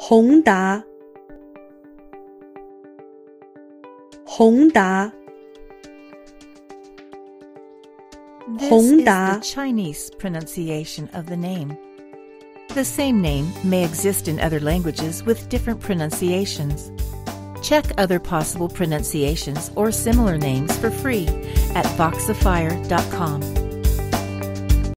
弘达，弘达，弘达。Chinese This the Chinese pronunciation of the name. The same name may exist in other languages with different pronunciations. Check other possible pronunciations or similar names for free at voxifier.com.